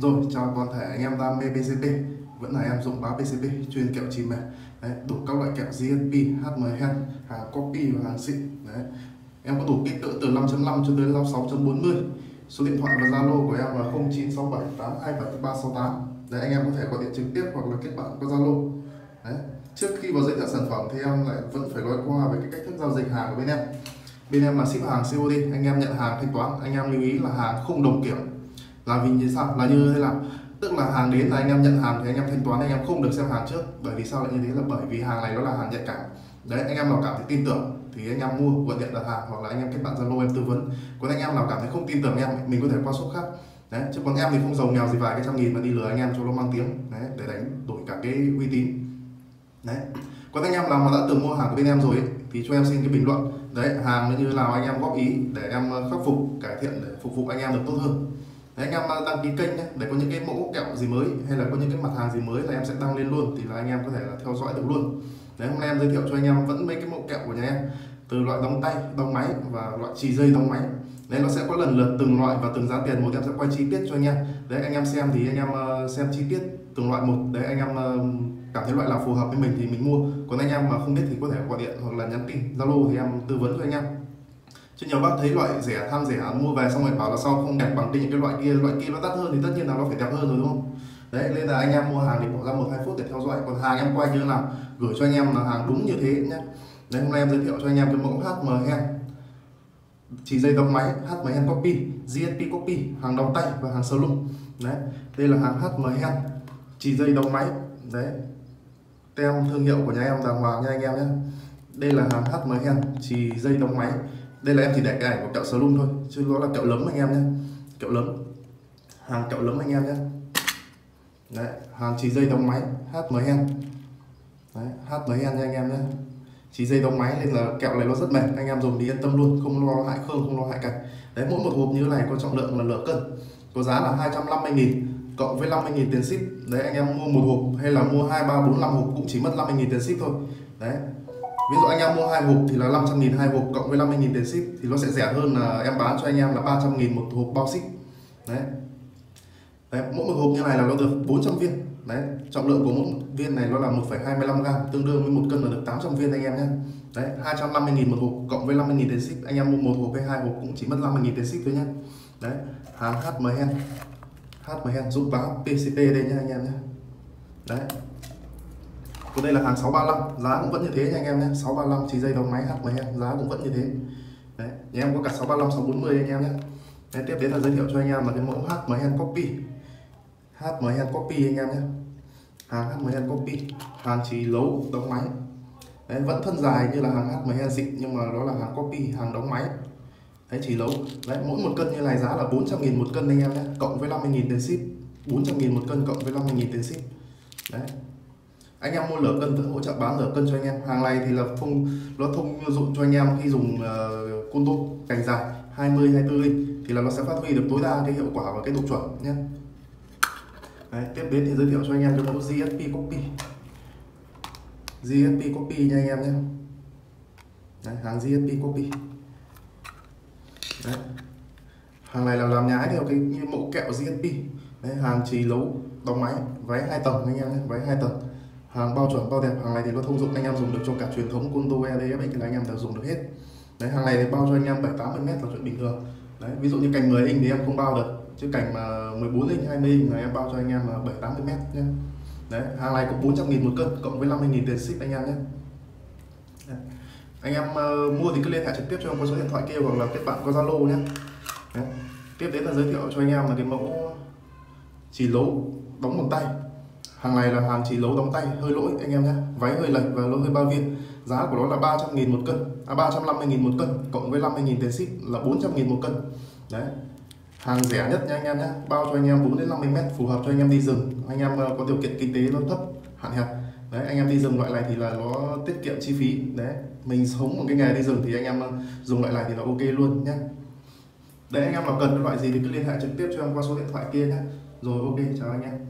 Rồi, chào toàn thể anh em đam mê BCP, Vẫn là em dùng báo BCP, chuyên kẹo chìm mềm Đấy, đủ các loại kẹo GSP, HMH, hàng copy và hàng xịn. Đấy. Em có đủ kích cỡ từ 5.5 cho tới 6.40 Số điện thoại và Zalo của em là 0967827368 Đấy, anh em có thể gọi điện trực tiếp hoặc là kết bạn qua Zalo. Đấy. Trước khi vào giới thiệu sản phẩm thì em lại vẫn phải nói qua về cái cách thức giao dịch hàng của bên em. Bên em là ship hàng COD anh em nhận hàng thanh toán. Anh em lưu ý là hàng không đồng kiểm là vì như sao là như thế nào tức là hàng đến là anh em nhận hàng thì anh em thanh toán anh em không được xem hàng trước bởi vì sao lại như thế là bởi vì hàng này nó là hàng nhạy cảm đấy anh em nào cảm thấy tin tưởng thì anh em mua gọi điện đặt hàng hoặc là anh em kết bạn zalo em tư vấn còn anh em nào cảm thấy không tin tưởng em mình có thể qua shop khác đấy chứ còn em thì không giàu nghèo gì vài cái trăm nghìn mà đi lừa anh em cho nó mang tiếng đấy để đánh đổi cả cái uy tín đấy còn anh em nào mà đã từng mua hàng của bên em rồi ấy, thì cho em xin cái bình luận đấy hàng như nào anh em góp ý để em khắc phục cải thiện để phục vụ anh em được tốt hơn đấy, anh em đăng ký kênh nhé. Để có những cái mẫu kẹo gì mới hay là có những cái mặt hàng gì mới là em sẽ đăng lên luôn thì là anh em có thể là theo dõi được luôn. Đấy hôm nay em giới thiệu cho anh em vẫn mấy cái mẫu kẹo của nhà em. Từ loại đóng tay đóng máy và loại chì dây đóng máy. Đấy nó sẽ có lần lượt từng loại và từng giá tiền một. Em sẽ quay chi tiết cho anh em. Đấy anh em xem thì anh em ờ, xem chi tiết từng loại một. Đấy anh em ờ, cảm thấy loại nào phù hợp với mình thì mình mua. Còn anh em mà không biết thì có thể gọi điện hoặc là nhắn tin zalo thì em tư vấn cho anh em chứ nhiều bác thấy loại rẻ tham rẻ mua về xong rồi bảo là sao không đẹp bằng những cái loại kia loại kia nó đắt hơn thì tất nhiên là nó phải đẹp hơn rồi, đúng không? Đấy, nên là anh em mua hàng thì bỏ ra một hai phút để theo dõi. Còn hàng em quay như nào? Gửi cho anh em là hàng đúng như thế nhé đấy, hôm nay em giới thiệu cho anh em cái mẫu HM Hen chỉ dây đóng máy HM Hen copy GSP copy, hàng đóng tay và hàng salon đấy, đây là hàng HM Hen chỉ dây đóng máy. Đấy, tem thương hiệu của nhà em đàng hoàng nha anh em nhé đây là hàng HM Hen chỉ dây đóng máy đây là em chỉ để cái ảnh của kẹo saloon thôi, chứ nó là kẹo lấm anh em nhé kẹo lấm. Hàng kẹo lấm anh em nhé đấy, hàng chỉ dây đóng máy, hát mới Hen. Đấy mới Hen nha anh em nhé chỉ dây đóng máy nên là kẹo này nó rất mềm anh em dùng thì yên tâm luôn, không lo hại khương, không lo hại cạch đấy, mỗi một hộp như này có trọng lượng là nửa cân, có giá là 250 nghìn, cộng với 50 nghìn tiền ship. Đấy, anh em mua một hộp hay là mua hai, ba, bốn, năm hộp cũng chỉ mất 50 nghìn tiền ship thôi. Đấy ví dụ anh em mua hai hộp thì là 500 nghìn hai hộp cộng với 50 nghìn tiền ship thì nó sẽ rẻ hơn là em bán cho anh em là 300 nghìn một hộp bao ship. Đấy. đấy mỗi một hộp như này là nó được 400 viên. Đấy trọng lượng của mỗi viên này nó là 1,25 gram tương đương với một cân là được 800 viên anh em nhé. Đấy 250 nghìn một hộp cộng với 50 nghìn tiền ship anh em mua một hộp hay hai hộp cũng chỉ mất 50 nghìn tiền ship thôi nhé. Đấy hàng HMN HMN giúp báo PCP đây nhé anh em nhé. Đấy còn đây là hàng 635 giá cũng vẫn như thế nha anh em nhé. 635 chỉ dây đầu máy hát mấy em giá cũng vẫn như thế. Đấy nhà em có cả 635 640 anh em nhé. Đấy, tiếp đến là giới thiệu cho anh em là cái mẫu hát mấy em copy. Hát mấy em copy anh em nhé. Hàng hát mấy em copy hàng chỉ lấu đóng máy. Đấy, vẫn thân dài như là hàng hát mấy em xịn nhưng mà đó là hàng copy hàng đóng máy. Đấy chỉ lấu. Đấy mỗi một cân như này giá là 400 000 một cân anh em nhé cộng với 50 000 tiền ship. 400 000 một cân cộng với 50 000 tiền ship. Đấy anh em mua lửa cân vẫn hỗ trợ bán lửa cân cho anh em. Hàng này thì là thông nó thông dụng cho anh em khi dùng uh, côn tô cành dài 20 24 linh thì là nó sẽ phát huy được tối đa cái hiệu quả và cái độ chuẩn nhé. Đấy, tiếp đến thì giới thiệu cho anh em cái mẫu GSP copy. GSP copy nha anh em nhé. Đấy, hàng GSP copy. Đấy. hàng này là làm nhái theo cái như mẫu kẹo GSP Đấy, hàng trì lấu đóng máy váy hai tầng anh em nhé váy hai tầng hàng bao chuẩn bao đẹp. Hàng này thì nó thông dụng anh em dùng được cho cả truyền thống côn EDF thì là anh em đều dùng được hết. Đấy hàng này thì bao cho anh em 7 80 mét là chuyện bình thường. Đấy ví dụ như cành 10 inch thì em không bao được. Chứ cành mà 14 inch 20 inch là em bao cho anh em là 7 80 mét nhé. Đấy hàng này có 400 nghìn một cân cộng với 50 nghìn tiền ship anh em nhé. Đấy. anh em uh, mua thì cứ liên hệ trực tiếp cho em qua số điện thoại kia hoặc là kết bạn qua zalo nhé. Đấy. tiếp đến là giới thiệu cho anh em là cái mẫu chỉ lố đóng bằng tay hàng này là hàng chỉ lấu đóng tay, hơi lỗi, anh em nhé. Váy hơi lệch và lỗi hơi bao viên giá của nó là 300 nghìn một cân à 350 nghìn một cân, cộng với 50 nghìn tiền ship là 400 nghìn một cân. Đấy. Hàng rẻ nhất nha anh em nhé. Bao cho anh em 4 đến 50 mét, phù hợp cho anh em đi rừng. Anh em ờ, có điều kiện kinh tế nó thấp, hạn hẹp. Đấy, anh em đi rừng loại này thì là nó tiết kiệm chi phí. Đấy. Mình sống một cái nghề đi rừng thì anh em ờ, dùng loại này thì là ok luôn nhé. Đấy, anh em nào cần cái loại gì thì cứ liên hệ trực tiếp cho em qua số điện thoại kia nhé. Rồi, ok, chào anh em.